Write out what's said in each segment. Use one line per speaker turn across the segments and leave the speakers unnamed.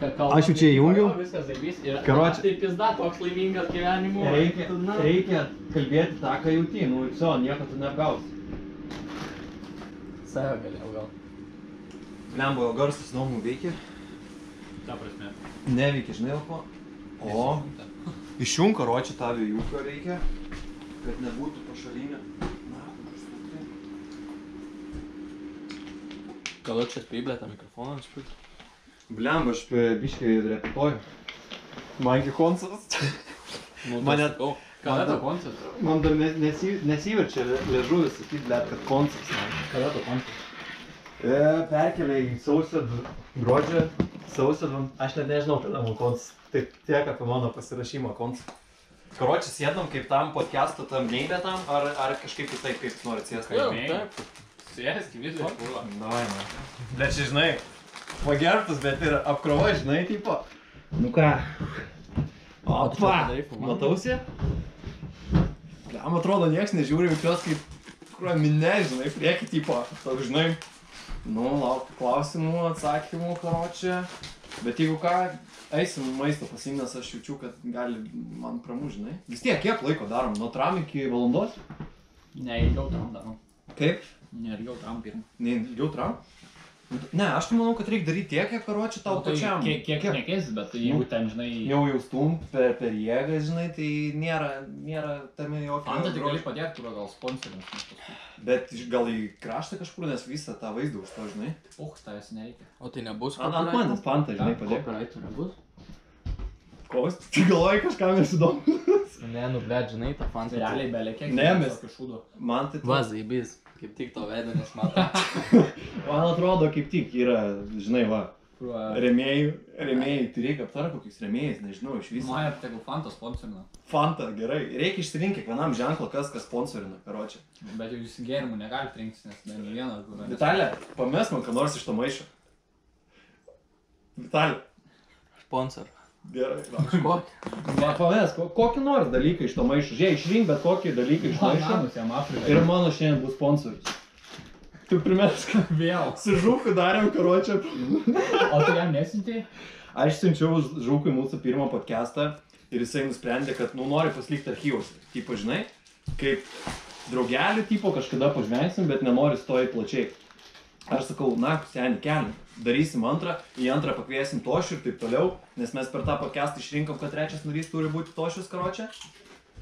ką kalba.
Aš jau čia įjungiau.
Viskas zaibys. Ir
Karoči-
Tai pizda toks laimingas gyvenimu.
Reikia, reikia kalbėti tą, ką jauti, nu ir viso, nieko tu neapgausi.
Save galėjau gal.
Lembo jo garsas įdomu veikia.
Ta prasme.
Neveikia, žinai, ko? O, išjung karočią tą vėjūką reikia, kad nebūtų.
Gal čia spyblė tą mikrofoną nusipirkti?
Blemba, aš biškai repetuoju. Man iki koncertas.
Nu,
Mane-
sakau. Kada
man-
to koncertas?
Man dar nes, nesi, nesiverčia le- liežuvis sakyti, blėt, kad koncertas.
Kada to koncertas?
E, perkelia į sausio gruodžio, sausio, aš net nežinau, kada man koncertas. Taip tiek apie mano pasirašymą koncertą. Karočią sėdam kaip tam podcast'o tam neibė tam, ar, ar kažkaip kitaip, kaip nori atsėsti.
Jo, taip. Sėsk, špūlą.
Davai, man. Bet čia, žinai, pagerbtas, bet ir apkrova, žinai, tipo. Nu ką?
O filmavimą?
matausi? Jam atrodo, nieks nežiūri, jaučiuos kaip kurio minė, žinai, prieki, tipo, toks, žinai, nu, laukti klausimų, atsakymų, karočią. Bet jeigu ką, eisim maisto pasiimti, nes aš jaučiu, kad gali man pramu, žinai. Vis tiek, kiek laiko darom, nuo tram iki valandos?
Ne, ilgiau tam darom.
Kaip?
Ne, ilgiau tam pirmą.
Ne, ilgiau tram? Ne, aš tai manau, kad reikia daryti tiek, kiek karočią tau pačiam.
Nu, tai Kiek, kiek nekės, bet jeigu ten, žinai,
Jau jau stum per, per jėgą, žinai, tai nėra, nėra tame jokio.
Fanta tai gali padėti, kur gal sponsoriams.
Bet iš- gal į kraštą kažkur, nes visą tą vaizdą už to, žinai.
Uch, tavęs nereikia.
O tai nebus
Ant, ant manęs Fanta, žinai, padėk.
Copyrightų nebus?
Kos? Tu galvoji kažkam nesidomu?
Ne, nu, ble, žinai, tą fantą.
Realiai belė kiek.
Ne, mes-. Man tai...
Va, zaibys. Kaip tik to veidą nesmato.
Man atrodo, kaip tik yra, žinai, va, remėjų, remėjai, tai reikia aptarti kokius remėjus, nežinau, iš viso.
Maja, tegul Fanta sponsorina.
Fanta, gerai. Reikia išsirinkti kiekvienam ženklą, kas kas sponsorina, karočią.
Bet jau jūs gėrimų negalite rinktis, nes dar ne vieną.
Vitalė, pames man ką nors iš to maišo. Vitalė.
Sponsor.
Gerai, va.
Kokį?
Ko, kokį nors dalyką iš to maišo. Žiūrėk, išrink bet kokį dalyką iš maišo. Ir mano šiandien bus sponsorius. Tu primesk.
vėl.
Su žūku darėm karočią.
O tu jam nesinti?
Aš siunčiau žūkui mūsų pirmą podcastą ir jisai nusprendė, kad nu nori pasilikti archyvus. Tipo, žinai, kaip draugelį tipo kažkada pažvengsim, bet nenori stojai plačiai. Aš sakau, na, seniai keliam, darysim antrą, į antrą pakviesim tošių ir taip toliau, nes mes per tą podcastą išrinkom, kad trečias narys turi būti tošius karočią.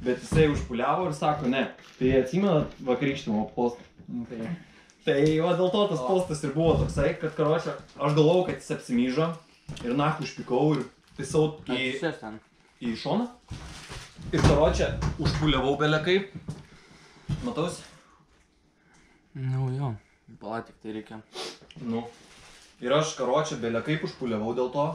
Bet jisai užpuliavo ir sako, ne. Tai atsimena vakarykštimo postą.
Tai
Tai va dėl to tas postas ir buvo toksai, kad karočią, aš galvojau, kad jis apsimyžo ir naktį užpikau ir taisau į, į šoną. Ir karočią užpuliavau belė kaip. Matos?
Nu jo. Pala, tik tai reikia.
Nu. Ir aš karočią belė kaip užpuliavau dėl to,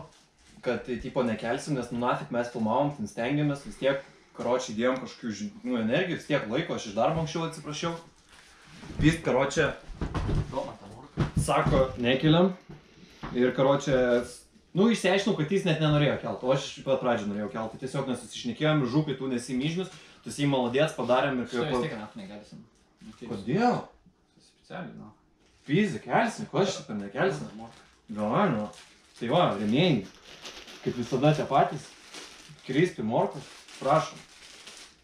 kad tai tipo nekelsim, nes nu natik mes filmavom, ten stengiamės, vis tiek karočią įdėjom kažkokių nu, energijų, vis tiek laiko, aš iš darbo anksčiau atsiprašiau. Vis karočią sako, nekeliam. Ir karočią, nu, išsiaiškinau, kad jis net nenorėjo kelti, o aš iš pat pradžių norėjau kelti. Tiesiog nesusišnekėjom, žukai tu nesimyžnius, tu esi maladės, padarėm ir kaip...
net negalėsim.
Kodėl?
Specialiai, nu.
Pizė, kelsim, ko aš šitą nekelsim? Galvoju, nu. Tai va, remėjai, kaip visada tie patys. Krispi, morkus, prašom.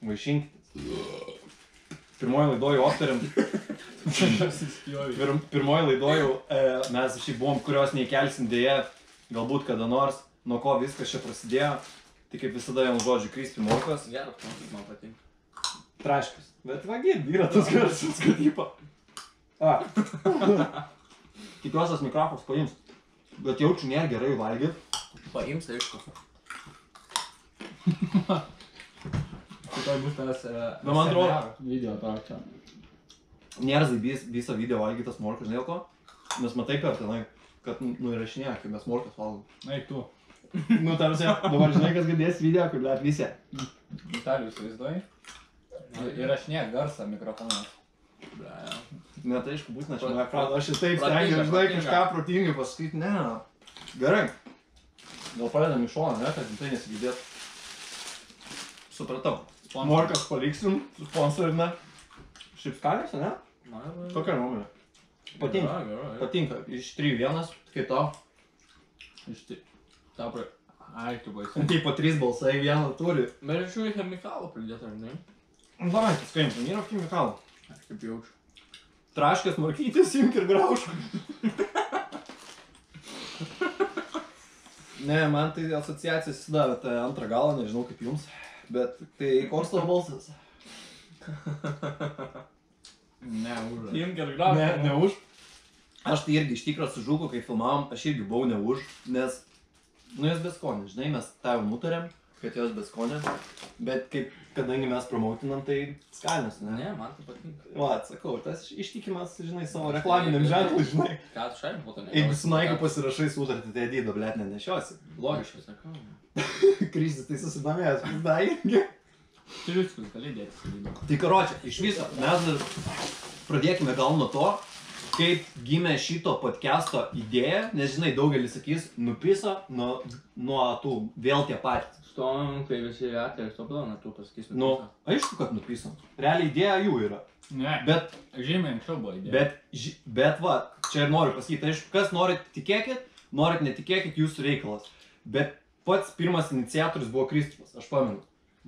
Vaišinkitės. Pirmoji laidoju aptarėm. Pir, pirmoji laidoju e, mes šiaip buvom, kurios neįkelsim dėje, galbūt kada nors, nuo ko viskas čia prasidėjo. Tai kaip visada jam žodžiu Krispi morkos.
Geras man patinka.
Traškas. Bet vagin, yra tas garsas, kad jį pa... A. Tikiuosi, tas mikrofonas paims. Bet jaučiu, nėra gerai valgyti.
Paims, tai aišku. Šitoj bus tas...
Bet man atrodo-
Video tavo čia.
Nėra zaibys visą video valgytas morkas, žinai ko? Nes matai per tenai, kad nu- nuirašinėja, kaip mes morkas valgom.
Na, tu.
nu, tarsi, dabar žinai, kas girdės video, kaip bet visi.
Vitalijus, aš ne garsą mikrofoną.
Net aišku, būtina mane atrodo, aš ir taip stengiuosi, žinai, kažką protingai pasakyti, ne. Gerai. Gal pradedam iš šono, ne, kad tai nesigirdėtų. Supratau. Morkas paliksim, sponsorina. Šiaip skalės, ne? Tokia nuomonė. Patinka.
Gerai, gerai.
Patinka. Iš 3 vienas, kaip tau?
Iš ti- Tau pri... Ai, tu baisi.
Tai po trys balsai vieną turi.
Bet iš jų chemikalų pridėta, ar ne?
Nu, Davai, skaitim, nėra chemikalų.
Aš kaip jaučiu.
Traškės, morkytės, imk ir grauž. ne, man tai asociacija susidavė tą antrą galą, nežinau kaip jums. Bet tai koks tavo balsas?
Ne, už.
Imk ir grauž.
Ne, ne už. Aš tai irgi iš tikrųjų su žuku, kai filmavom, aš irgi buvau ne už, nes, nu, jos beskonė, žinai, mes tą jau nutarėm, kad jos beskonė, bet kaip, kadangi mes promautinam, tai skanės, ne?
Ne, man tai patinka.
Va, atsakau, tas ištikimas, žinai, savo reklaminiam ženklui, žinai.
Ką tu šalim po to ne?
Jeigu su Naiku pasirašai sutartį, tai Adido, blėt, nenešiosi.
Logiškai sakau.
Kryžis tai susidomėjęs, pizda irgi.
Triuskus gali dėti.
Tai karočią, iš viso, mes dar pradėkime gal nuo to, kaip gimė šito podcast'o idėja, nes žinai, daugelis sakys, nupiso nuo, nuo tų vėl tie patys.
Stovim, kai visi atėjo, stopdavo, tu pasakysi.
Nu, aišku, kad nupisom. Realiai idėja jų yra.
Ne,
Bet,
žymiai anksčiau buvo idėja.
bet, ži- bet va, čia ir noriu pasakyti, aišku, kas norit tikėkit, norit netikėkit, jūsų reikalas. Bet pats pirmas iniciatorius buvo Kristupas, aš pamenu.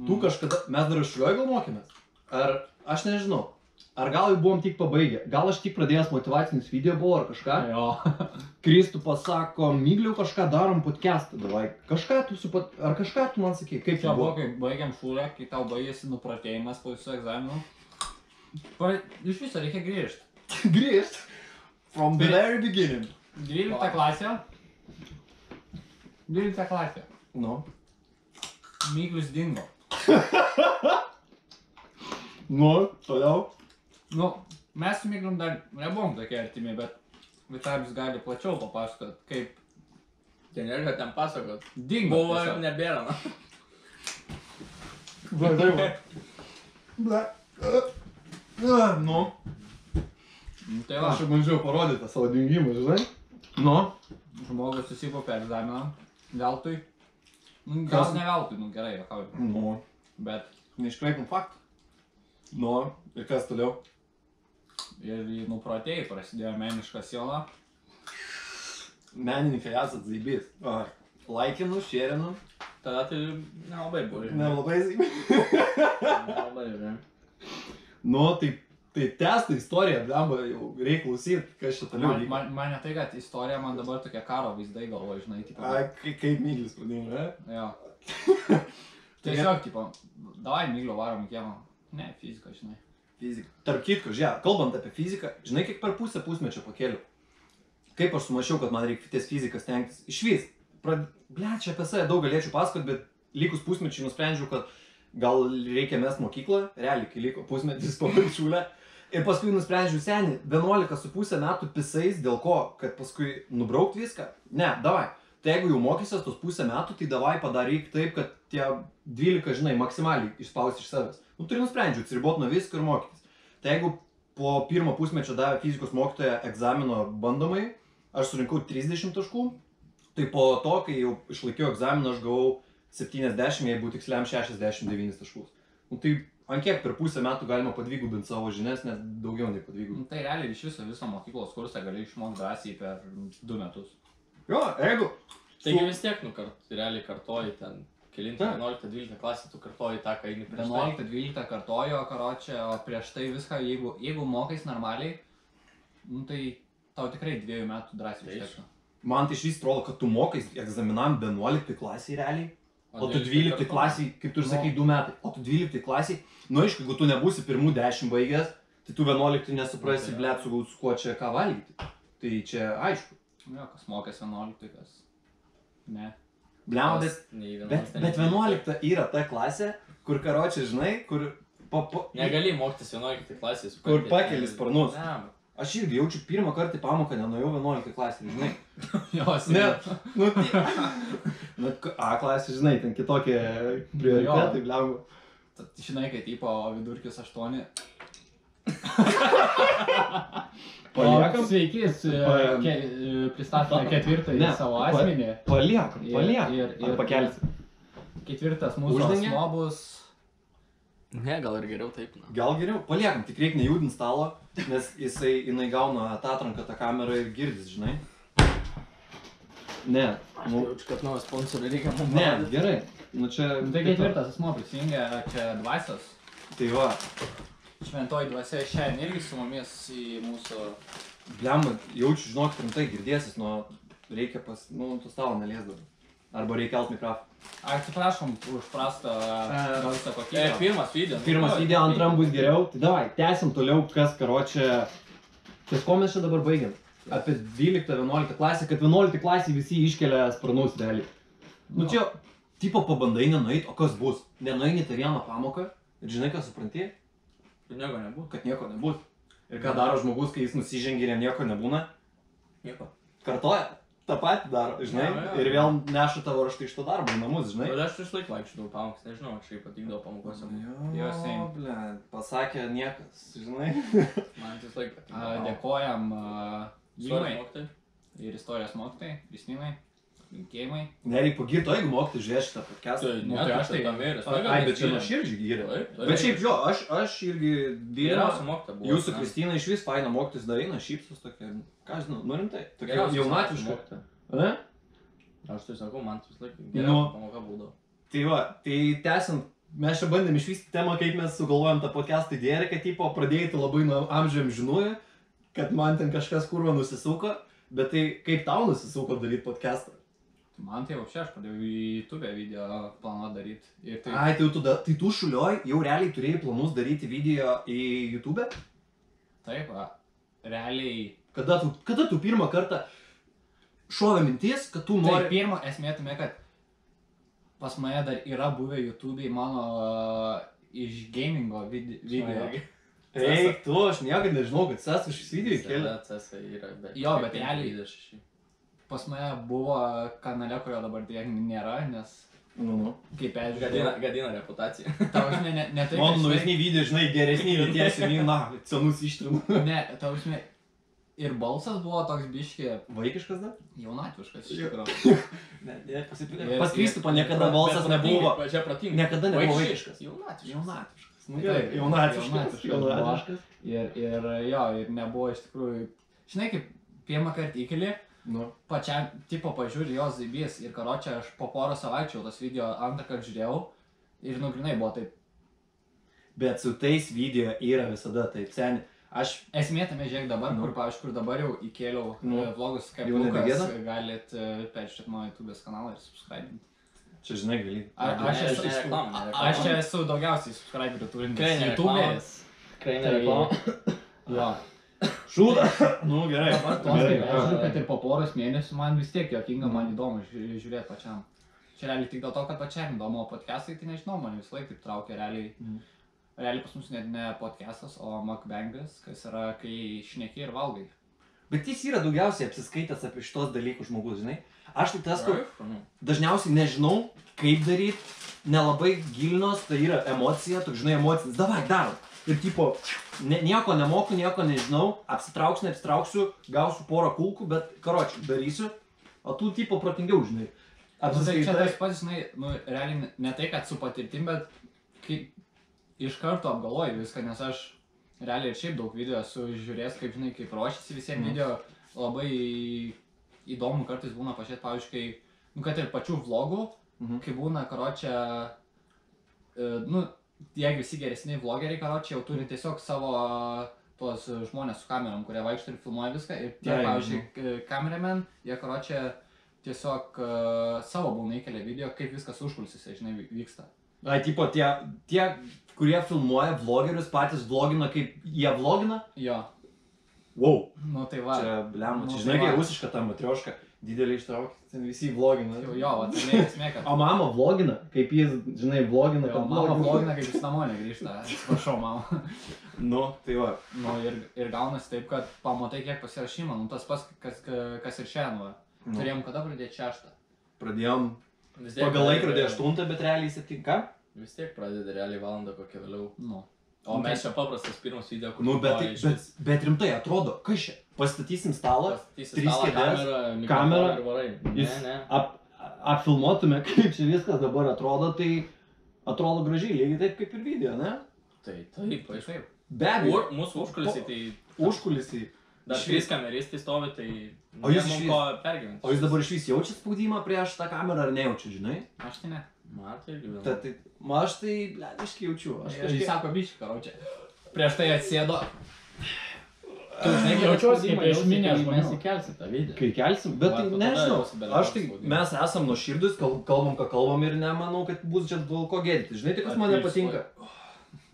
Tu kažkada, mes dar iš jo gal mokėmės? Ar, aš nežinau. Ar gal jau buvom tik pabaigę? Gal aš tik pradėjęs motivacinius video buvau ar kažką?
Jo.
Kristų pasako, mygliau kažką darom podcastą, davai. Kažką tu su pat... Ar kažką tu man sakei, kaip
Čia buvo, kai baigiam šūlę, kai tau baigėsi nupratėjimas po visų egzaminų. Pa, iš viso reikia grįžti.
Grįžt. From the very beginning.
12 klasė. 12 klasė.
Nu.
Myglis dingo.
Nu, toliau.
Nu, mes su Myglim dar nebuvom tokie artimi, bet Vitalijus gali plačiau papasakot, kaip
Tai nereikia ten pasakot.
dingo.
Buvo ir nebėra.
ble. Ble. Uh, Nu.
Nu, Tai va,
Aš jau bandžiau parodyti tą savo dingimą, žinai. Nu.
žmogus susikaupė egzaminą. Veltui. Nu, gal ne veltui, nu gerai, juokauju.
Nu.
Bet
Neiškraipim faktų. Nu. Ir kas toliau?
Ir nuprotėjai, prasidėjo meniška siela.
Menininkai esat zaibys. Ai. Laikinu, šerinu.
Tada tai nelabai buvo.
Nelabai zaibys.
Nelabai, ne.
Nu, tai, tai testa istorija, blemba, jau reikia klausyti, kas čia toliau
Man, man, man ne tai, kad istorija, man dabar tokie karo vaizdai galvo, žinai, tipo.
Ai, kai- kaip myglis pradėjo, ne?
Jo. Tiesiog, tipo, davai myglio varom kiemą. Ne, fizika, žinai.
Fizika. Tarp kitko, žiūrėk, kalbant apie fiziką, žinai, kiek per pusę pusmečio pakeliu. Kaip aš sumašiau, kad man reikia ties fiziką stengtis. Iš vis. Prad... Ble, čia apie save daug galėčiau pasakoti, bet likus pusmečiui nusprendžiau, kad gal reikia mes mokyklą, realiai, kai liko pusmetis po viršūlę. Ir paskui nusprendžiau seniai, 11,5 metų pisais, dėl ko, kad paskui nubraukt viską. Ne, davai. Tai jeigu jau mokysies tos pusę metų, tai davai padaryk taip, kad tie 12, žinai, maksimaliai išspausti iš savęs. Nu, turi nusprendžiau, atsiribot nuo visko ir mokytis. Tai jeigu po pirmo pusmečio davė fizikos mokytoja egzamino bandomai, aš surinkau 30 taškų, tai po to, kai jau išlaikiau egzaminą, aš gavau 70, jei būtų tiksliam 69 taškus. Nu, tai ant kiek per pusę metų galima padvigubinti savo žinias, net daugiau nei padvigubinti.
Nu, tai realiai iš viso visą mokyklos kursą gali išmokti drąsiai per 2 metus.
Jo, jeigu.
Taigi vis tiek, nu, kart, realiai kartoji ten. Kelintą,
Na.
11-12 klasę tu kartoji tą, ką eini prieš tai.
11-12 kartojo, karočią, o prieš tai viską, jeigu, jeigu mokais normaliai, nu, tai tau tikrai dviejų metų drąsiai
Tai
užtektų.
Man tai iš vis atrodo, kad tu mokais egzaminam 11 klasiai realiai. O tu 12
kartoji.
klasiai, kaip tu ir sakai, 2 metai. O tu 12 klasiai, nu aišku, jeigu tu nebūsi pirmų 10 baigęs, tai tu 11 nesuprasi,
Nu, tai
blėt, su, kuo čia ką valgyti. Tai čia aišku.
Nu, Jo, kas mokės 11, kas. Ne.
Bliam, bet, bet,
ten
bet
nežinai.
11 yra ta klasė, kur karočią žinai, kur... Pa, pa,
Negali mokytis 11 klasės.
Kur pakeli sparnus. Aš irgi jaučiu pirmą kartą pamoką, nenuėjau 11 klasį, žinai.
Jos.
Ne, nu, tai... nu, A klasė, žinai, ten kitokie prioritetai, bliam.
Žinai, kai tipo vidurkis 8.
Paliekam?
Sveiki, su-
Pa-
ke, pristatome ketvirtąjį
Ne,
savo
pa-
asmenį.
Paliekam,
Ir-
paliekam.
ir- ir-
Ar pakelsi?
Ketvirtas mūsų
Uždengia?
asmo bus.
ne, gal ir geriau taip. Na.
Gal geriau, paliekam, tik reikia nejudinti stalo, nes jisai, jinai gauna atatranką tą kamerą ir girdis, žinai. Ne,
Aš
nu,
jaučiu, kad naujas sponsorių reikia mums.
ne, gerai. Nu čia...
Nu, Tai ketvirtas asmo prisijungė, čia dvasios.
Tai va,
Šventoji dvasia šiandien irgi su mumis į mūsų...
blem, jaučiu, žinok, rimtai girdėsis, nuo reikia pas, nu, tu stalo neliesdavai. Arba reikia kelt mikrofoną.
Atsiprašom už prastą garso
E,
kokybę.
pirmas video.
Pirmas video, antram bus geriau. Tai davai, tęsim toliau, kas karočią... Ties ko mes čia dabar baigiam? Apie 12-11 klasę, kad 11 klasė visi iškelia sparnus realiai. Nu čia, tipo pabandai nenueit, o kas bus? Nenueini tą vieną pamoką ir žinai, ką supranti,
Nieko nebūtų.
kad nieko nebus. Ir ką daro žmogus, kai jis nusižengia ir jam nieko nebūna?
Nieko.
Kartoja. tą patį daro, žinai,
Jo, jo.
ir vėl neša tavo raštą iš to darbo į namus, žinai.
Bet aš vis laik vaikščiodavau pamokas, nežinau, aš šiaip patikdavo pamokose.
Jo, same.
ble, pasakė niekas, žinai.
Man vis laik
A,
patikdavo.
Dėkojam a,
Istorijos mokytojai.
ir istorijos mokytojai, Kristinai, linkėjimai.
Nereik pagirti, jeigu mokytis žiūrėti šitą podcastą.
Tai
Nu,
ne,
tai
tai
aš
tai
tai-
tam ir
Ai, bet čia nuoširdžiai gyrė.
Taip, taip.
Bet šiaip jo, aš, aš irgi
Geriausia mokytoja buvo.
Jūsų Kristina iš vis faina mokytis daina, šypsus tokia, ką žinau, nu rimtai, tokia jaunatviška. Ne?
Aš tai sakau, man vis laik
Nu.
geriausia pamoka būdavo.
Tai va, tai tęsiant, mes čia bandėm išvystyti temą, kaip mes sugalvojom tą podcastą idėją, kad tipo pradėjai tai labai nuo amžiam žinojai, kad man ten kažkas kurva nusisuko, bet tai kaip tau nusisuko daryti podcastą?
Man tai jau čia aš pradėjau į YouTube video planuoti daryti. Ir tai...
Ai, tai, tu, da- tai tu šulioj jau realiai turėjai planus daryti video į YouTube?
Taip, va, realiai.
Kada tu, kada tu pirmą kartą šovė mintis, kad tu
Tai
nori...
pirma esmė tame, kad pas mane dar yra buvę YouTube mano a, iš gamingo vid video.
Eik, tu, aš niekada nežinau, kad ses už šis video kėlė.
CS yra, bet...
Jo, bet realiai-
26.
Pas mane buvo kanale, kurio dabar tiek nėra, nes
Nu, nu.
kaip
Gadina,
peržiūrėjau.
gadina reputaciją.
Tau žinai, ne, ne tai,
Mano
kad
naujesni video, žinai, geresni, nei, na, senus ištrinu.
Ne, tau žinai, ir balsas buvo toks biški
Vaikiškas dar?
jaunatviškas iš tikrųjų.
Ne, ne, Pas Kristupą niekada balsas nebuvo.
Čia protingai.
Niekada nebuvo
Vaikiškas.
vaikiškas.
Jaunatviškas.
Jaunatviškas. Nu,
Taip,
gerai, jaunatviškas.
jaunatviškas
Jaunatviškas.
Ir, ir jo, ir nebuvo iš tikrųjų. Žinai, kaip pirmą kartą įkeli,
Nu.
pačiam tipo pažiūri jos zaibys ir karočią aš po porą savaičių tas video antrą kartą žiūrėjau ir nugrinai buvo taip.
Bet su tais video yra visada taip, seniai. Aš
Esmė tame žiūrėk dabar,
Nu.
kur, pavyzdžiui, kur dabar jau įkėliau
Nu.
nu. vlogus kaip
Jau
Lukas, galit e, peržiūrėti mano YouTube kanalą ir subscribe.
čia, žinai, gali.
A-
Ne,
Aš
ne,
esu,
ne reklama, ne
a-
reklama.
aš čia esu daugiausiai subscriberių turintis
Tikrai ne
YouTube'eris.
Krainė
Tai-
reklama.
Jo.
Šūda. nu, gerai.
Dabar tai aš žiūriu, kad ir po poros mėnesių man vis tiek jokinga, man įdomu ži- žiūrėti pačiam. Čia realiai tik dėl to, kad pačiam įdomu, o podcastai tai nežinau, man visą laiką taip traukia realiai.
Mhm.
Realiai pas mus net ne podcastas, o mukbangas, kas yra, kai šneki ir valgai.
Bet jis yra daugiausiai apsiskaitęs apie šitos dalykus žmogus, žinai. Aš tai tas, kur
nu.
dažniausiai nežinau, kaip daryti, nelabai gilinos, tai yra emocija, tu žinai, emocinis, davai, darom. Ir tipo, ne, nieko nemoku, nieko nežinau, apsitrauksiu, neapsitrauksiu, gausiu porą kulkų, bet karočiui darysiu, o tu tipo protingiau, žinai.
Nu, tai čia
Apsiskaitai.
tas pats, žinai, nu, realiai ne- tai, kad su patirtim, bet kai iš karto apgalvoju viską, nes aš realiai ir šiaip daug video esu žiūrėjęs, kaip, žinai, kaip ruošiasi visiems
Mhm.
video, labai įdomu kartais būna pažiūrėti, pavyzdžiui, kai, nu, kad ir pačių vlogų,
Mhm.
kai būna, karočią, e, nu, jeigu visi geresni vlogeriai, karočią, jau turi tiesiog savo tuos žmonės su kamerom, kurie vaikšto ir filmuoja viską. Ir tie,
Taip,
pavyzdžiui, k- kameramen, jie, karočią, tiesiog e, savo būna įkelia video, kaip viskas užkulisiuose, žinai, vy- vyksta.
Ai, tipo, tie, tie, kurie filmuoja vlogerius, patys vlogina, kaip jie vlogina.
Jo,
Wow.
nu tai va.
Čia, blem,
Nu,
čia
tai
žinai, kai rusiška ta matrioška, didelį ištraukti, ten visi vlogina.
Jau, jo, va, tai esmė, kad...
O mama vlogina, kaip jis, žinai, vlogina,
Jo,
kad
mama vlogina, kaip jis namo negrįžta. Atsiprašau, mama.
Nu, tai va.
Nu, ir, ir gaunasi taip, kad pamatai, kiek pasirašymą, nu tas pats, kas, kas ir šiandien. va.
Nu.
Turėjom kada pradėti šeštą.
Pradėjom
tiek
pagal laikrodį 8, bet realiai 7.
Vis tiek pradedi realiai valandą kokią vėliau.
Nu.
O
Nu,
mes
tai-
čia paprastas pirmas video, kur...
Nu, bet, tai- bet,
vis
bet rimtai atrodo, kas čia? Pastatysim stalą,
pastatysi
trys kėdės,
kamerą, ir varai. Ne,
jis-
ne.
ap, apfilmuotume, kaip čia viskas dabar atrodo, tai atrodo gražiai, lygiai taip kaip ir video, ne?
Tai taip, aišku.
Taip.
Be abejo,
mūsų užkulisiai tai...
užkulisiai.
Dar trys kameristai stovi, tai...
O jūs
nemum
išvis-
ko pergyventi.
O jūs dabar iš vis jaučiat spaudimą prieš tą kamerą ar nejaučiat, žinai?
Aš tai ne.
Matai, gyvenu.
Ta, tai, ma aš tai, blediškai jaučiu. Aš
Aš
kažkaip...
sako biški, karočią. Prieš tai atsėdo. Tu žinai,
Jaučiuosi kaip žmonių.
mes
Mes įkelsim tą video.
Kai kelsim, bet tai nežinau. Aš tai, mes esam nuo širdus, kalbam, ką kalbam ir nemanau, kad bus čia dėl ko gėdyti. Žinai, tai kas man nepatinka.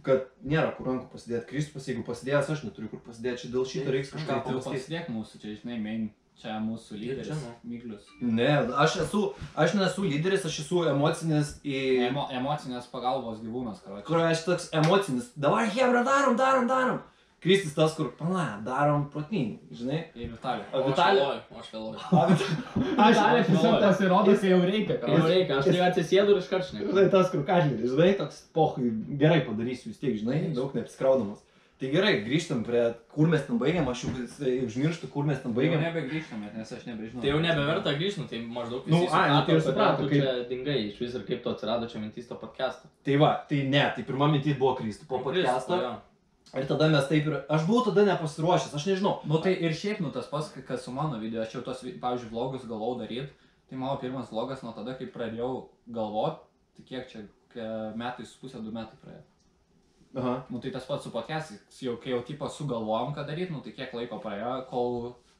Kad nėra kur rankų pasidėti. Kristus, jeigu pasidėjęs, aš neturiu kur pasidėti. Čia dėl šito reiks
Tai
kažką
tu
pasakyti.
pasidėk mūsų, čia žinai, main, čia mūsų lyderis.
čia.
Myglius.
Ne, aš esu, aš nesu lyderis, aš esu emocinis į...
Emo, emocinės pagalbos gyvūnas, karočią.
Kur aš toks emocinis. Davai, hebra, darom, darom, darom. Kristus tas, kur, pana, darom protingai, žinai.
Ir Vitalė.
O
O aš vėluoju, aš vėluoju.
Aš
tiesiog
pasirodo, kai jau reikia,
Jau reikia, aš tai atsisėdu ir iškart žinai.
Žinai, tas, kur kažkaip, žinai, toks, pohui, gerai padarysiu vis tiek, žinai, daug neapskraudamas. Tai gerai, grįžtam prie, kur mes ten baigiam, aš jau vis- užmirštu, kur mes ten
Baigiam.
baigiam.
Nebegrįžtame, nes aš nebežinau.
Tai jau nebeverta grįžti, nu, tai maždaug
Nu,
visi
ai, nu, tai
kodėl tu
kaip-
čia dingai iš vis ir kaip tu atsirado čia mintys to podcast'o.
Tai va, tai ne, tai pirma mintis buvo Kristų po podcast'o. Ir tada mes taip ir, aš buvau tada nepasiruošęs, aš nežinau.
Nu tai ir šiaip, nu tas pats, kas su mano video, aš jau tos, pavyzdžiui, vlogus galvau daryti. Tai mano pirmas vlogas nuo tada, kai pradėjau galvoti, tai kiek čia, metai su pusė, du metai praėjo.
Aha.
Nu tai tas pats su podcastais, jau kai jau tipo sugalvojom, ką daryti, nu tai kiek laiko praėjo, kol,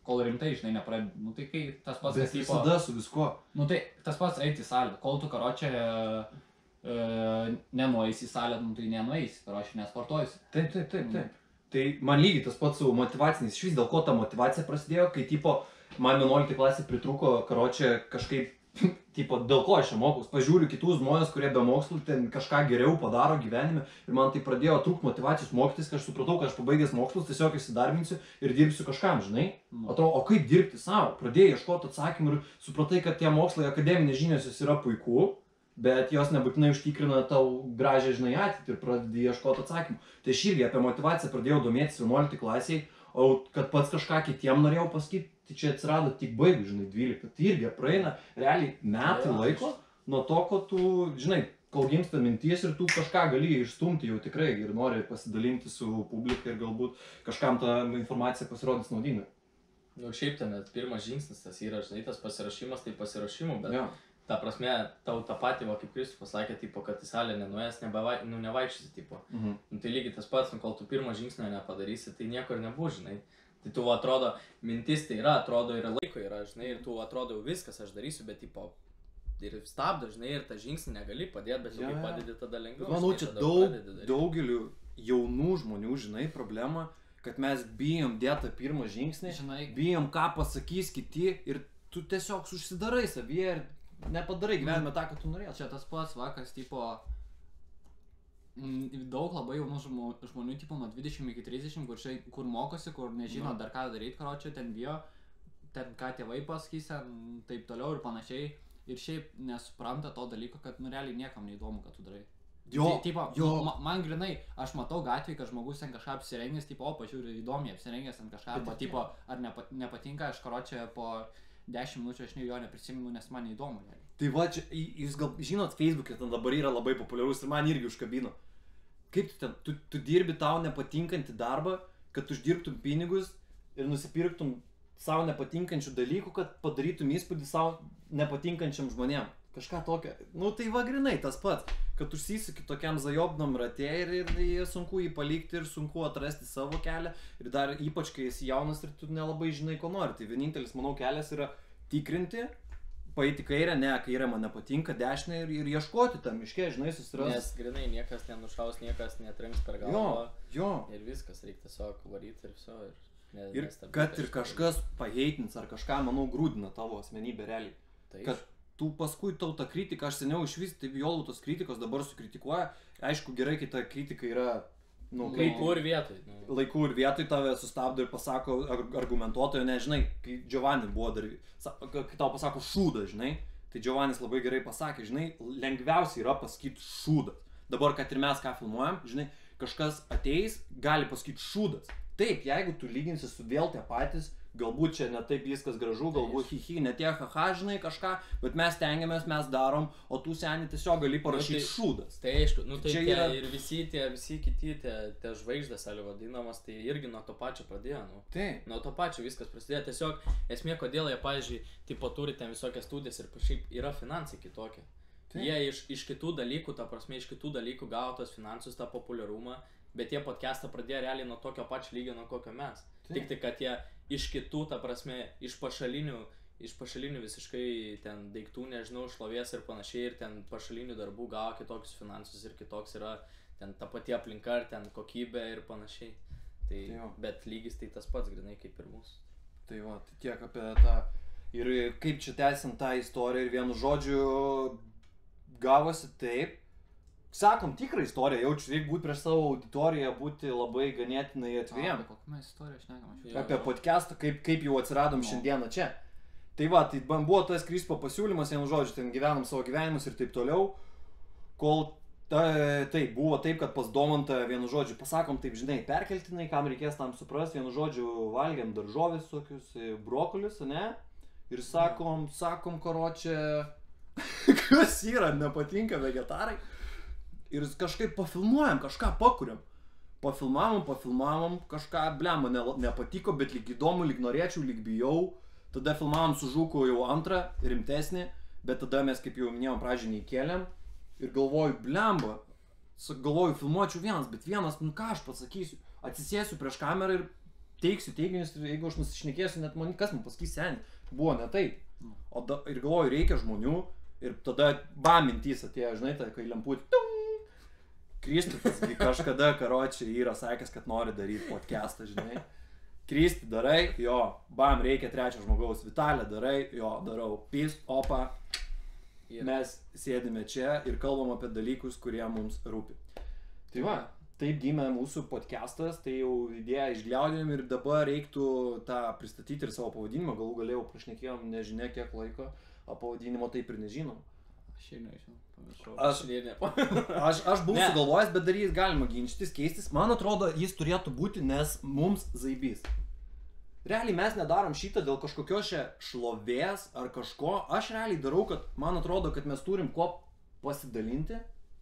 kol rimtai, žinai, nepradėjau. Nu tai kai tas pats,
Bet
kas tipo,
visada su viskuo.
nu tai tas pats eiti į salę, kol tu karočią e, nenueisi į salę, nu tai nenueisi, karočią nesportuosi.
Taip, taip, taip, taip. Tai man lygiai tas pats su motivaciniais. Iš vis dėl ko ta motivacija prasidėjo, kai tipo man 11 klasė pritruko, karočią kažkaip, tipo, dėl ko aš čia mokaus. Pažiūriu kitus žmonės, kurie be mokslų ten kažką geriau padaro gyvenime ir man tai pradėjo trūkti motivacijos mokytis, kad aš supratau, kad aš pabaigęs mokslus tiesiog įsidarbinsiu ir dirbsiu kažkam, žinai.
Nu.
Atrodo, o kaip dirbti savo? Pradėjai ieškoti atsakymų ir supratai, kad tie mokslai, akademinės žinios jos yra puiku, bet jos nebūtinai užtikrina tau gražią, žinai, ateitį ir pradedi ieškoti atsakymų. Tai aš irgi apie motivaciją pradėjau domėtis 11 klasiai, o kad pats kažką kitiem norėjau pasakyti, tai čia atsirado tik baigus, žinai, 12. Tai irgi praeina realiai metai
Jo.
laiko nuo to, ko tu, žinai, kol gimsta minties ir tu kažką gali išstumti jau tikrai ir nori pasidalinti su publika ir galbūt kažkam ta informacija pasirodys naudinga.
Nu, šiaip ten net pirmas žingsnis tas yra, žinai, tas pasirašymas, tai pasirašymu, bet
Jo.
Ta prasme, tau tą patį, va, kaip Kristus pasakė, tipo, kad į salę nenuėjęs, nebevai, nu, nevaikščiasi, tipo.
Mhm.
Nu, tai lygiai tas pats, nu, kol tu pirmo žingsnio nepadarysi, tai nieko ir nebus, žinai. Tai tu atrodo, mintis tai yra, atrodo ir laiko yra, žinai, ir tu atrodo jau viskas aš darysiu, bet tipo, ir stabdo, žinai, ir tą žingsnį negali padėti, bet jau
Jo,
kai
jo.
padedi tada lengviau.
Manau, čia daug, daugeliu jaunų žmonių, žinai, problema, kad mes bijom dėti pirmą žingsnį,
Žinai,
bijom, ką pasakys kiti ir tu tiesiog užsidarai savyje ir nepadarai gyvenime tą, ką tu norėtum.
Čia tas pats vakas, tipo, mm, daug labai jaunų žmo- žmonių, tipo, nuo 20 iki 30, kur, čia, kur mokosi, kur nežino
Nu.
dar ką daryti, karočią, ten bijo, ten ką tėvai pasakys, taip toliau ir panašiai. Ir šiaip nesupranta to dalyko, kad, nu, realiai niekam neįdomu, ką tu darai.
Jo,
Tai, tipo,
jo.
ma, man grinai, aš matau gatvėje, kad žmogus ten kažką apsirengęs, tipo, o, pažiūrėjau, įdomiai apsirengęs ten kažką, arba, tipo, ar nepa, nepatinka, aš karočią po 10 minučių aš nei jo neprisimenu, nes man neįdomu. realiai.
Tai va, čia, jūs gal žinot, Facebook'e ten dabar yra labai populiarus ir man irgi užkabino. Kaip tu ten, tu, tu dirbi tau nepatinkantį darbą, kad uždirbtum pinigus ir nusipirktum savo nepatinkančių dalykų, kad padarytum įspūdį savo nepatinkančiam žmonėm. Kažką tokio. Nu tai va grinai tas pats, kad užsisuki tokiam zajobnam rate ir, ir, ir sunku jį palikti ir sunku atrasti savo kelią. Ir dar ypač, kai esi jaunas ir tu nelabai žinai, ko nori. Tai vienintelis, manau, kelias yra tikrinti, paeiti kairę, ne, kairė man nepatinka, dešinę ir, ir ieškoti tam miške, žinai, susirasti.
Nes grinai niekas nenušaus, niekas netrenks per
Jo,
galvą.
jo.
Ir viskas, reikia tiesiog varyti ir viso. Ir, ne,
Ir kad ir kažkas paheitins ar kažką, manau, grūdina tavo asmenybę realiai.
Tai
kad tu paskui tau tą kritiką, aš seniau iš vis taip bijau tos kritikos, dabar sukritikuoja. Aišku, gerai, kai ta kritika yra, nu, kai
laiku ir vietoj. Nu.
laiku ir vietoj tave sustabdo ir pasako ar- argumentuotojo, nežinai, kai Giovanni buvo dar, kai tau pasako šūdą, žinai, tai Giovannis labai gerai pasakė, žinai, lengviausia yra pasakyti šūdas. Dabar, kad ir mes ką filmuojam, žinai, kažkas ateis, gali pasakyti šūdas. Taip, jeigu tu lyginsi su vėl tie patys galbūt čia ne taip viskas gražu, galbūt hihi, ne tiek haha, žinai kažką, bet mes tengiamės, mes darom, o tu seniai tiesiog gali parašyti
tai-
šūdas.
Tai aišku, nu tai
Čia
tie,
yra-
ir visi tie, visi kiti tie, tie žvaigždės, ali vadinamas, tai irgi nuo to pačio pradėjo, nu.
Taip.
Nuo to pačio viskas prasidėjo. Tiesiog esmė, kodėl jie, pavyzdžiui, tipo turi ten visokias studijas ir šiaip yra finansai kitokie.
Taip.
Jie iš, iš kitų dalykų, ta prasme, iš kitų dalykų gavo tos finansus, tą populiarumą, bet jie podcastą pradėjo realiai nuo tokio pačio lygio, nuo kokio mes.
Taip.
Tik tai, kad jie iš kitų, ta prasme, iš pašalinių, iš pašalinių visiškai ten daiktų, nežinau, šlovės ir panašiai, ir ten pašalinių darbų gavo kitokius finansus ir kitoks yra ten ta pati aplinka, ir ten kokybė ir panašiai. Tai,
Jo.
bet lygis tai tas pats, grinai kaip ir mūsų.
Tai va, tai tiek apie tą. Ir kaip čia tęsiant tą istoriją ir vienu žodžiu gavosi taip. Sakom tikrą istoriją, jaučiu, reikia būti prieš savo auditoriją, būti labai ganėtinai atviriem.
Kokią mes istoriją šnekam, jau.
Apie podcastą, kaip, kaip jau atsiradom
Nu.
šiandieną čia. Tai va, tai man buvo tas Krispo pasiūlymas, vienu žodžiu, ten gyvenam savo gyvenimus ir taip toliau, kol ta, tai buvo taip, kad pas Domantą vienu žodžiu pasakom taip, žinai, perkeltinai, kam reikės tam suprasti, vienu žodžiu valgiam daržovės, tokius e, brokolius, ne? Ir sakom, sakom, karočią, kas yra, nepatinka vegetarai. Ir kažkaip pafilmuojam, kažką pakuriam. Pafilmavom, pafilmavom, kažką, blema, ne, nepatiko, bet lyg įdomu, lyg norėčiau, lyg bijau. Tada filmavom su Žuku jau antrą, rimtesnį, bet tada mes, kaip jau minėjom, pradžią neįkėlėm. Ir galvoju, blemba, galvoju, filmuočiau vienas, bet vienas, nu ką aš pasakysiu, atsisėsiu prieš kamerą ir teiksiu teiginius, ir jeigu aš nusišnekėsiu, net man kas man pasakys seniai, buvo ne taip. O da, ir galvoju, reikia žmonių ir tada ba mintys atėjo, žinai, tai kai lemputė. Kristupas kažkada karočiai yra sakęs, kad nori daryti podcastą, žinai. Kristi darai, jo, bam, reikia trečio žmogaus, Vitalė darai, jo, darau, pys, opa,
Ir
mes sėdime čia ir kalbam apie dalykus, kurie mums rūpi. Tai va, taip gimė mūsų podcastas, tai jau idėją išgliaudėm ir dabar reiktų tą pristatyti ir savo pavadinimą, galų galėjau prašnekėjom nežinia kiek laiko, o pavadinimo taip ir nežinom.
Aš ir nežinau, pamiršau.
Aš,
ir ne.
aš, aš buvau
Ne.
sugalvojęs, bet dar jis galima ginčytis, keistis. Man atrodo, jis turėtų būti, nes mums zaibys. Realiai mes nedarom šitą dėl kažkokios čia šlovės ar kažko. Aš realiai darau, kad man atrodo, kad mes turim kuo pasidalinti.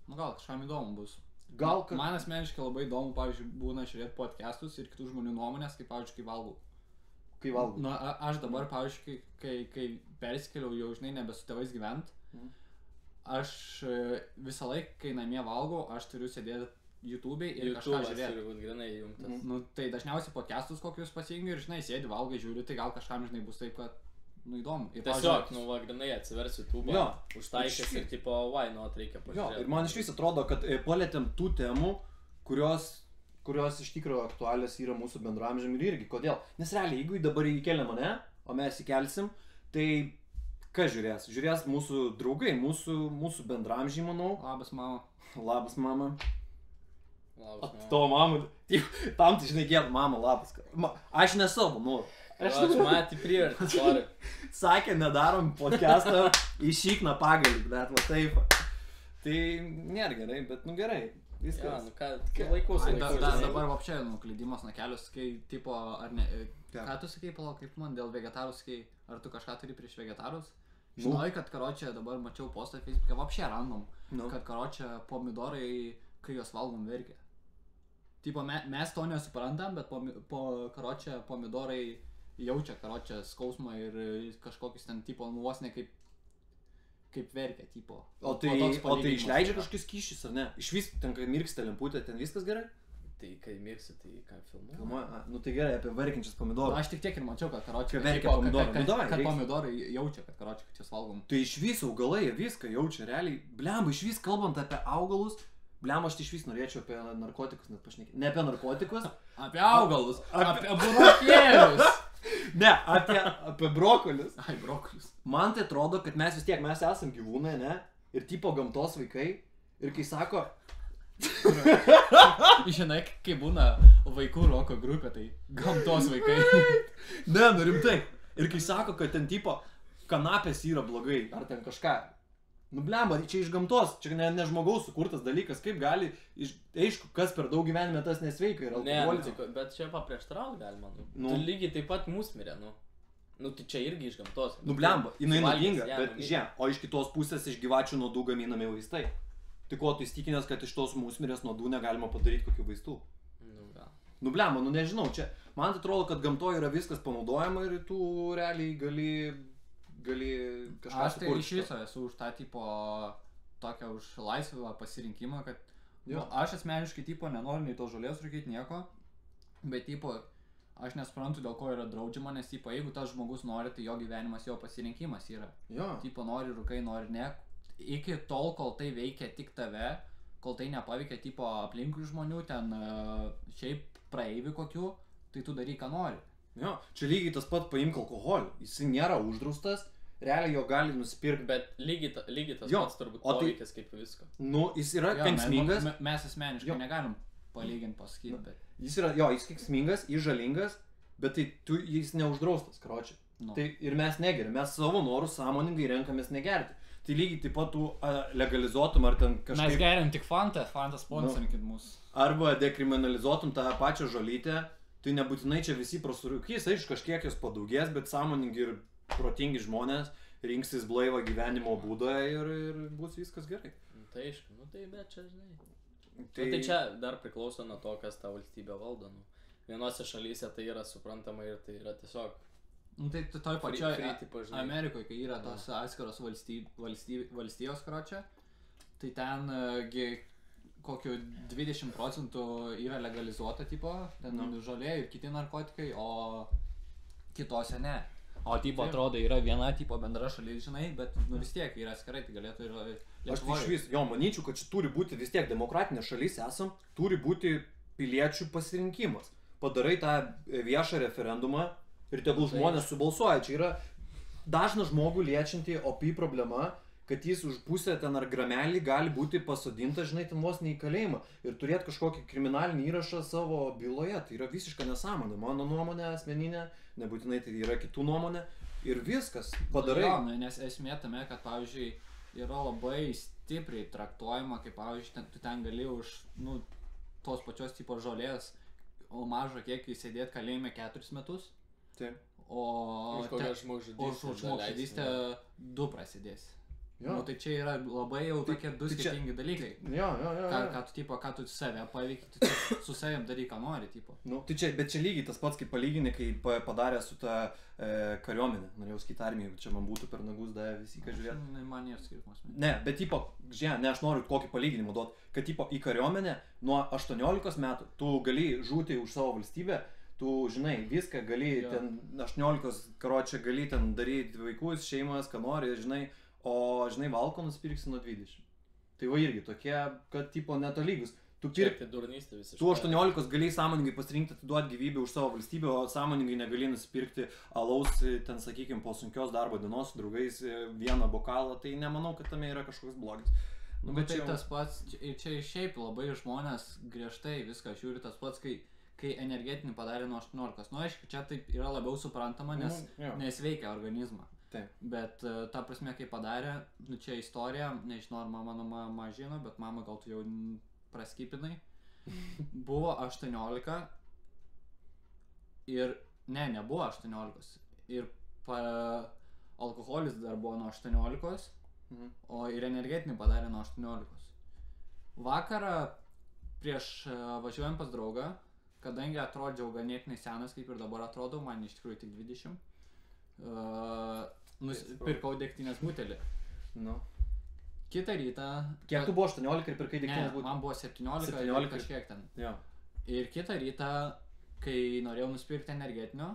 Nu gal kažkam įdomu bus.
Gal kad...
Man asmeniškai labai įdomu, pavyzdžiui, būna žiūrėti podcastus ir kitų žmonių nuomonės, kaip, pavyzdžiui, kai valgau.
Kai valgau.
Na, aš dabar, pavyzdžiui, kai, kai, persikėliau jau, žinai, nebe su tėvais gyvent,
Mhm.
Aš e, visą laiką, kai namie valgau, aš turiu sėdėti YouTube'e ir kažką
YouTube
žiūrėti.
turi būti grinai įjungtas.
Mhm.
Nu, tai dažniausiai podcastus kokius pasijungiu ir, žinai, sėdi, valgai, žiūri, tai gal kažkam, žinai, bus taip, kad, nu, įdomu. Ir,
Tiesiog, nu, va, grinai atsiversiu YouTube,
Jo.
užtaikęs
Iš-
ir tipo, why not reikia
Jo,
pažiūrėti.
ir man iš vis atrodo, kad e, palėtėm tų temų, kurios, kurios iš tikrųjų aktualios yra mūsų bendramžiam ir irgi. Kodėl? Nes realiai, jeigu dabar įkelia mane, o mes įkelsim, tai kas žiūrės? Žiūrės mūsų draugai, mūsų, mūsų bendramžiai, manau.
Labas, mama.
Labas, mama.
Labas, mama.
tavo mama, taip, tam tai žinai, kiek mama labas. Ma, aš nesu, nu.
Aš
Aš
matį privertį, sorry.
sakė, nedarom podcastą išykna pagalį, bet va taip. Tai nėra gerai, bet nu gerai.
Ja,
Viskas.
nu ką, kai laikus,
Ai, da, da,
žinai.
dabar apšė nuklydimas nuo kelios, kai, tipo, ar ne, e,
Ką?
tu sakai, palauk, kaip man dėl vegetarų sakai, ar tu kažką turi prieš vegetarus?
Nu.
Žinai, kad karočią dabar mačiau postą Facebook'e, apšė random,
Nu.
kad karočią pomidorai, kai juos valgom verkia. Tipo, me, mes to nesuprantam, bet po, po karočią pomidorai jaučia karočią skausmą ir kažkokius ten tipo nuosne kaip, kaip verkia, tipo.
O tai, o tai
palyginimas
išleidžia
yra.
kažkokius kyšius, ar ne? Iš vis, ten kai mirksta lemputė, ten viskas gerai?
Tai kai mirksi, tai ką filmuoji?
Filmuoja, a, nu tai gerai, apie verkiančius
Nu,
pomidorus.
aš tik tiek ir mačiau, kad karočią,
Čia
kad,
verkia pomidorai.
kad,
Nu,
kad, kad pomidorai jaučia, kad karočią, kad juos valgom.
Tai iš vis augalai viską jaučia, realiai. Blemba, iš vis kalbant apie augalus, blemba, aš tai iš vis norėčiau apie narkotikus net pašnekėti. Ne apie narkotikus,
Apie augalus,
Apie-
apie burokėlius.
ne, apie, apie brokolius.
Ai, brokolius.
Man tai atrodo, kad mes vis tiek, mes esam gyvūnai, ne? Ir tipo gamtos vaikai. Ir kai sako,
Žinai, kai būna vaikų roko grupė, tai gamtos vaikai.
ne, nu rimtai. Ir kai sako, kad ten tipo kanapės yra blogai, ar ten kažką. Nu, blemba, čia iš gamtos, čia ne, ne žmogaus sukurtas dalykas, kaip gali, iš, aišku, kas per daug gyvenime tas nesveika yra.
Ne, nu, tai bet čia paprieštarauti galima. Nu.
Nu.
Tu lygiai taip pat mūsų mirė, nu. Nu, tai čia irgi iš gamtos.
Nu, blemba, jinai nuodinga, bet
nu,
žia, o iš kitos pusės iš gyvačių nuodų gaminami vaistai. Tai ko tu įstikinęs, kad iš tos mūsmirės nuodų negalima padaryti kokių vaistų?
Nu, gal.
Nu, blemba, nu nežinau, čia man tai atrodo, kad gamtoje yra viskas panaudojama ir tu realiai gali, gali kažką
Aš tai iš viso esu už tą tipo, tokią už laisvą pasirinkimą, kad
Jo.
nu, aš asmeniškai tipo nenoriu nei to žolės rūkyti nieko, bet tipo, aš nesuprantu, dėl ko yra draudžiama, nes tipo, jeigu tas žmogus nori, tai jo gyvenimas, jo pasirinkimas yra.
Jo.
Tipo, nori rūkai, nori ne. Iki tol, kol tai veikia tik tave, kol tai nepaveikia tipo aplinkui žmonių, ten e, šiaip praeivių kokių, tai tu daryk, ką nori.
Jo, čia lygiai tas pat paimk alkoholį. Jis nėra uždraustas, realiai jo gali nusipirkti.
Bet lygiai, ta, lygiai tas
Jo,
pats turbūt
tai-
poveikis kaip visko.
Nu, jis yra
Jo,
kenksmingas.
me- me- Mes asmeniškai
Jo.
negalim palyginti pasakyti,
Nu.
bet...
Jis yra, jo, jis kenksmingas, jis žalingas, bet tai tu, jis neuždraustas, karočiui.
Nu.
Tai ir mes negeriam, mes savo norų sąmoningai renkamės negerti. Tai lygiai taip pat tu a, legalizuotum ar ten
Mes
kažkaip...
geriam tik Fanta, Fanta sponsorinkit mūsų.
Arba dekriminalizuotum tą pačią žolytę, tai nebūtinai čia visi prasurūkys, aišku, kažkiek jos padaugės, bet sąmoningi ir protingi žmonės rinksis blaivą gyvenimo būdą ir, ir bus viskas gerai.
Nu, tai aišku, nu tai bet čia, žinai.
Tai,
Tai... Nu, tai čia dar priklauso nuo to, kas tą valstybę valdo. Nu. Vienose šalyse tai yra suprantama ir tai yra tiesiog
Nu, tai toj pačioj. Amerikoje, kai yra tos atskiros valstyb, valstyb, valstijos kročia, tai ten e, kokiu 20 procentų yra legalizuota tipo, ten
Nu.
žolė ir kiti narkotikai, o kitose ne. O tipo
Taip.
atrodo yra viena tipo bendra šalis, žinai, bet nu vis tiek yra atskirai, tai galėtų ir
Aš tai iš vis, jo, manyčiau, kad čia turi būti vis tiek demokratinė šalis esam, turi būti piliečių pasirinkimas. Padarai tą viešą referendumą ir tegul žmonės subalsuoja. Čia yra dažna žmogų liečianti opi problema, kad jis už pusę ten ar gramelį gali būti pasodintas, žinai, ten vos ne į kalėjimą ir turėti kažkokį kriminalinį įrašą savo byloje. Tai yra visiška nesąmonė. Mano nuomonė asmeninė, nebūtinai tai yra kitų nuomonė. Ir viskas. Padarai.
Jo, nu, nes esmė tame, kad, pavyzdžiui, yra labai stipriai traktuojama, kaip, pavyzdžiui, ten, tu ten gali už, nu, tos pačios tipo žolės, o mažą kiekį sėdėti kalėjime keturis metus,
Taip.
o
Už kokią žmogžudystę.
už žmogžudystę du prasidės.
Jo.
Nu, tai čia yra labai jau
Tai-
tokie du
tai čia-
skirtingi dalykai.
Jo, jo, jo.
Ką, ką tu, tipo, ką tu save paveiki, tu čia su savim daryk, ką nori, tipo.
Nu, tai čia, bet čia lygiai tas pats, kaip palyginti, kai pa- padarė su ta e, kariuomenė. Norėjau skaityti armiją, čia man būtų per nagus davę visi, ką žiūrėt.
Nu, Man nėra skirtumas.
Ne, bet tipo, žiūrėk, ne, aš noriu kokį palyginimą duoti, kad tipo į kariuomenę nuo 18 metų tu gali žūti už savo valstybę, tu žinai viską, gali
Jo.
ten 18 karočią gali ten daryti vaikus, šeimas, ką nori, žinai, o žinai, valko nusipirksi nuo 20. Tai va irgi tokie, kad tipo netolygus. Tu pirk
Kiek tai durnystė visiškai.
Tu 18 galėjai sąmoningai pasirinkti atiduoti gyvybę už savo valstybę, o sąmoningai negalėjai nusipirkti alaus, ten sakykime, po sunkios darbo dienos su draugais e, vieną bokalą, tai nemanau, kad tame yra kažkoks blogis.
Nu,
Nu,
bet
čia
tai
jau-
tas pats, čia- ir čia šiaip labai žmonės griežtai viską žiūri, tas pats, kai, kai energetinį padarė nuo 18. Nu, aišku, čia taip yra labiau suprantama, nes,
Nu, jo.
nes veikia organizmą.
Taip.
Bet e, ta prasme, kai padarė, nu čia istorija, nežinau, ar mama, mama, mama žino, bet mama gal tu jau praskipinai. Buvo 18 ir, ne, nebuvo 18. Ir pa, alkoholis dar buvo nuo 18.
Mhm.
O ir energetinį padarė nuo 18. Vakarą prieš e, važiuojant pas draugą, kadangi atrodžiau ganėtinai senas, kaip ir dabar atrodau, man iš tikrųjų tik 20, uh, nusipirkau degtinės butelį.
Nu.
Kitą rytą...
Kiek tu buvo 18 ir pirkai dėkinės būti?
man buvo 17,
17.
17 kažkiek ten.
Jo.
Ir kitą rytą, kai norėjau nusipirkti energetinio,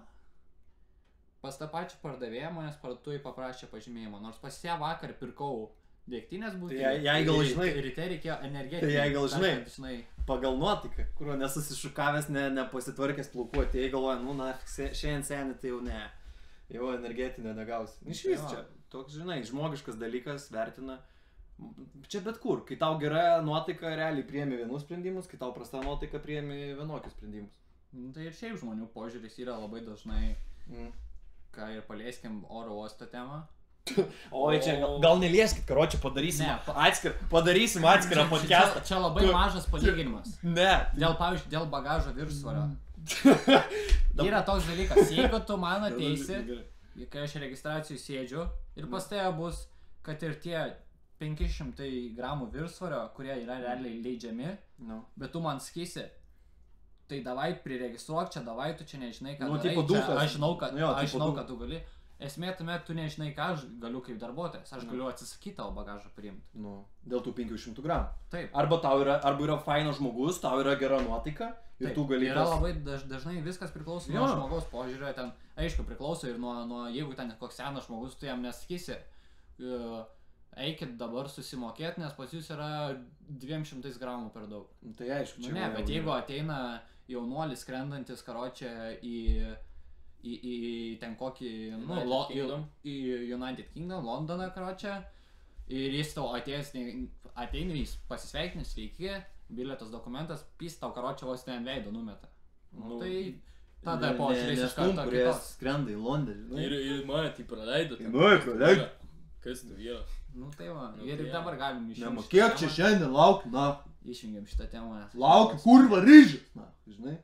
pas tą pačią pardavėją manęs parduotuvai paprašė pažymėjimo, nors pas ją vakar pirkau dėktinės butelį.
jai- jai gal žinai-
Ryte reikėjo energetinio.
Tai jai gal žinai.
žinai.
Pagal nuotaiką, kurio nesusišukavęs, ne, nepasitvarkęs plaukų, atėjai galvoja, nu, na, šiandien seniai tai jau ne. Jau energetinę negausi. Iš vis čia, toks, žinai, žmogiškas dalykas vertina. Čia bet kur, kai tau gera nuotaika, realiai priemi vienus sprendimus, kai tau prasta nuotaika priemi vienokius sprendimus.
Nu, Tai ir šiaip žmonių požiūris yra labai dažnai,
Mm.
ką ir palieskim oro uosto temą.
Oi, čia gal, gal nelieskit, karočią padarysim.
Ne, pa-
Atskir, padarysim atskirą
Čia,
podcastą.
čia labai mažas palyginimas.
Ne.
Dėl, pavyzdžiui, dėl bagažo viršsvario. Yra toks dalykas, jeigu tu man ateisi, kai aš registracijų sėdžiu ir pas tave bus, kad ir tie 500 gramų viršsvario, kurie yra realiai leidžiami,
Nu.
bet tu man skysi, tai davai priregistruok čia, davai tu čia nežinai, ką
Nu,
darai, čia. Aš žinau, kad,
Nu jo,
aš žinau, kad tu gali. Esmė tame, tu nežinai, ką aš galiu kaip darbuotojas. Aš
Nu.
galiu atsisakyti tavo bagažą priimti.
Nu, dėl tų 500 gramų.
Taip.
Arba tau yra, arba yra fainas žmogus, tau yra gera nuotaika ir
Taip,
tu gali...
Yra
tas-
labai daž, dažnai viskas priklauso nuo žmogaus požiūrio, ten aišku priklauso ir nuo, nuo jeigu ten koks senas žmogus, tu jam nesakysi, e, eikit dabar susimokėti, nes pas jūs yra 200 gramų per daug.
Nu, Tai aišku,
Nu,
čia
ne,
jau-
bet jeigu ateina jaunuolis skrendantis karočią į, į, į ten kokį, nu,
United
lo, į,
Kingdom.
į United Kingdom, Londoną karočią, ir jis tau atėjęs, ateini, jis pasisveikini, sveiki, bilietas dokumentas, pys tau karočią vos ten veido numeta. Nu,
Nu,
tai tada požiūrės iš karto
kurie. Skrenda į Londoną.
Ir, ir mane tai praleido.
Ir mane praleido.
Kas tu vyras?
Nu tai va,
Nu,
ir
tai
dabar galim išjungti.
Nemokėk čia šiandien, lauk, na.
Išjungiam šitą temą.
Lauk, kurva ryžas. Na, žinai.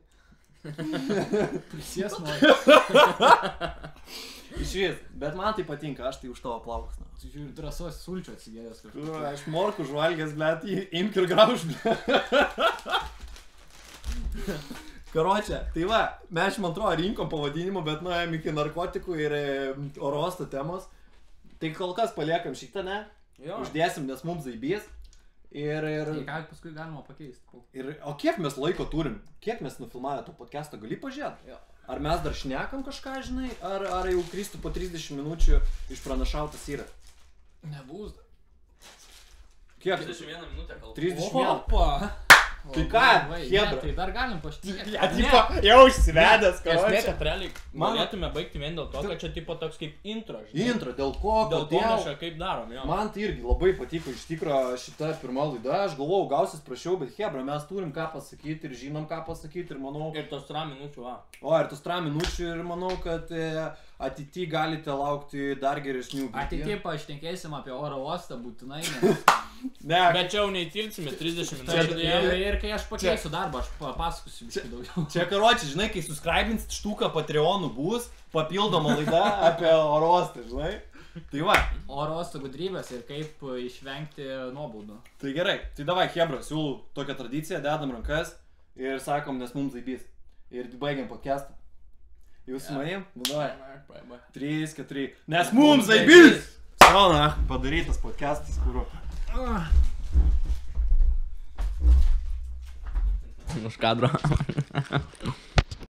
Prisies nori.
Iš vis, bet man tai patinka, aš tai už tavo plaukus.
Tu žiūri, drąsos sulčių atsigėręs kažkur.
Tu, Aš morku žvalgęs, bet imk ir grauž. Karočią, tai va, mes man atrodo rinkom pavadinimą, bet nuėjom iki narkotikų ir oro uosto temos. Tai kol kas paliekam šitą, ne?
Jo.
Uždėsim, nes mums zaibys. Ir, ir,
Tai gal paskui galima pakeisti.
ir, o kiek mes laiko turim? Kiek mes nufilmavę to podcast'o, gali pažiūrėti?
Jo.
Ar mes dar šnekam kažką, žinai, ar, ar jau kristų po 30 minučių išpranašautas yra?
Nebus.
Kiek?
31 minutę kalbu.
31.
Opa.
Tai ką,
Vai, ne,
chebra?
Tai dar galim pašnekėti.
Ja, tipo, jau užsivedęs,
Esmė,
karočią.
kad realiai galėtume baigti vien dėl to, kad čia tipo toks kaip intro, žinai.
Intro, dėl ko,
Dėl
kodėl?
mes čia kaip darom, jo.
Man tai irgi labai patiko iš tikrųjų šita pirma laida, aš galvojau, gausis prašiau, bet hebra, mes turim ką pasakyti ir žinom ką pasakyti ir manau,
Ir tos tra minučių, va.
o ir tos tra minučių ir manau, kad e, ateityje galite laukti dar geresnių.
Ateityje pašnekėsim apie oro uostą būtinai. Nes...
Ne,
Bet čia jau neįtilpsime 30
Tai,
minučių.
ir, ir kai aš pakeisiu darbą, aš papasakosiu biškai daugiau.
čia karočią, žinai, kai suskraibins štuką Patreonų bus, papildoma laida apie orostą, žinai. Tai va,
Oro uosto gudrybės ir kaip išvengti nuobaudų.
tai gerai, tai davai, hebra, siūlau tokią tradiciją, dedam rankas ir sakom, nes mums zaibys. Ir baigiam podcastą. Jūs su manim?
Bye.
3, 4. Nes mums zaibys! Sauna, padarytas podcastas, kuriuo.
Už kadro.